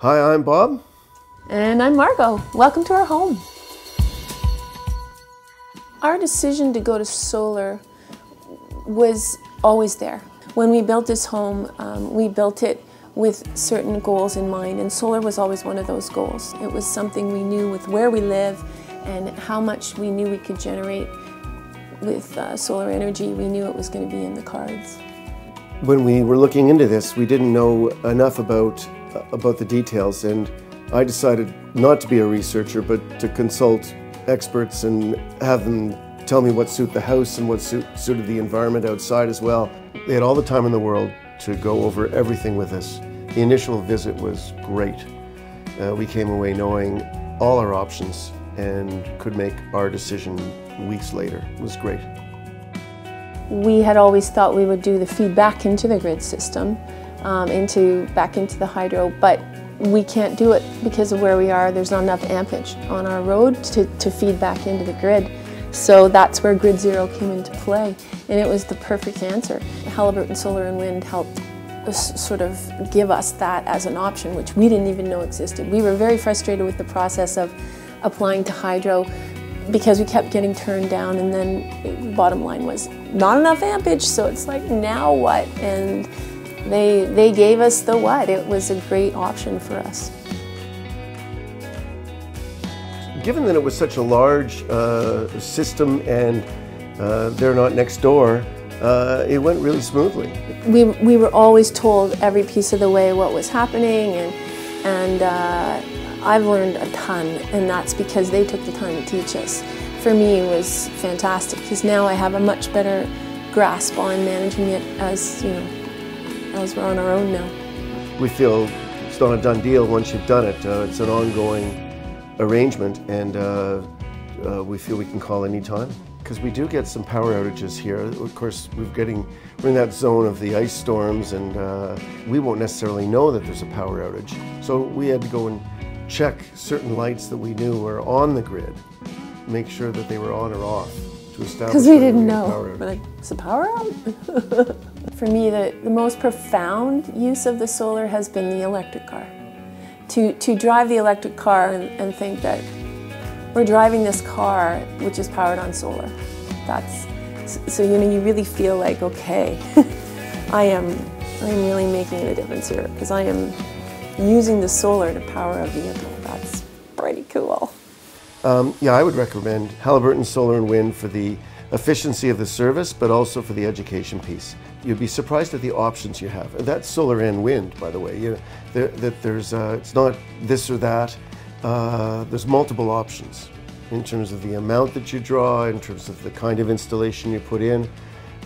Hi, I'm Bob. And I'm Margo. Welcome to our home. Our decision to go to solar was always there. When we built this home, um, we built it with certain goals in mind, and solar was always one of those goals. It was something we knew with where we live and how much we knew we could generate with uh, solar energy. We knew it was going to be in the cards. When we were looking into this, we didn't know enough about about the details, and I decided not to be a researcher, but to consult experts and have them tell me what suited the house and what suit, suited the environment outside as well. They had all the time in the world to go over everything with us. The initial visit was great. Uh, we came away knowing all our options and could make our decision weeks later. It was great. We had always thought we would do the feedback into the grid system, um, into back into the hydro, but we can't do it because of where we are. There's not enough ampage on our road to, to feed back into the grid. So that's where Grid Zero came into play, and it was the perfect answer. Haliburton Solar and Wind helped sort of give us that as an option, which we didn't even know existed. We were very frustrated with the process of applying to hydro because we kept getting turned down, and then bottom line was not enough ampage, so it's like, now what? And they, they gave us the what. It was a great option for us. Given that it was such a large uh, system and uh, they're not next door, uh, it went really smoothly. We, we were always told every piece of the way what was happening and, and uh, I've learned a ton and that's because they took the time to teach us. For me it was fantastic because now I have a much better grasp on managing it as, you know, as we're on our own now. We feel it's not a done deal once you've done it. Uh, it's an ongoing arrangement and uh, uh, we feel we can call anytime. Because we do get some power outages here. Of course, we're getting, we're in that zone of the ice storms and uh, we won't necessarily know that there's a power outage. So we had to go and check certain lights that we knew were on the grid, make sure that they were on or off to establish Because we didn't know. Like, is the power out? For me, the, the most profound use of the solar has been the electric car to, to drive the electric car and, and think that we're driving this car which is powered on solar. That's, so you know, you really feel like, okay, I am, I am really making a difference here because I am using the solar to power a vehicle. That's pretty cool. Um, yeah, I would recommend Haliburton Solar and Wind for the efficiency of the service, but also for the education piece. You'd be surprised at the options you have. That's solar and wind, by the way. You, there, that there's, uh, it's not this or that. Uh, there's multiple options in terms of the amount that you draw, in terms of the kind of installation you put in.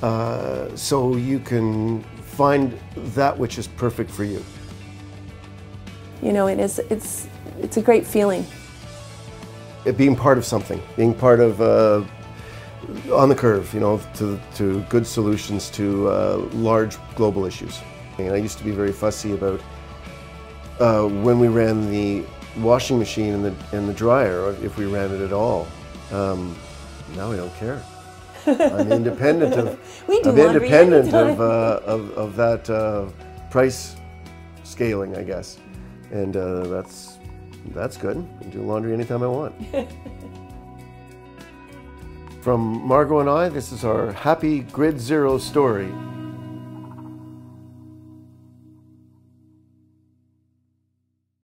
Uh, so you can find that which is perfect for you. You know, it is, it's, it's a great feeling. It being part of something, being part of uh, on the curve, you know, to, to good solutions to uh, large global issues. And I used to be very fussy about uh, when we ran the washing machine and the, and the dryer, or if we ran it at all. Um, now I don't care. I'm independent of, we do I'm independent of, uh, of, of, that uh, price scaling, I guess. And uh, that's, that's good. I can do laundry anytime I want. From Margo and I, this is our Happy Grid Zero story.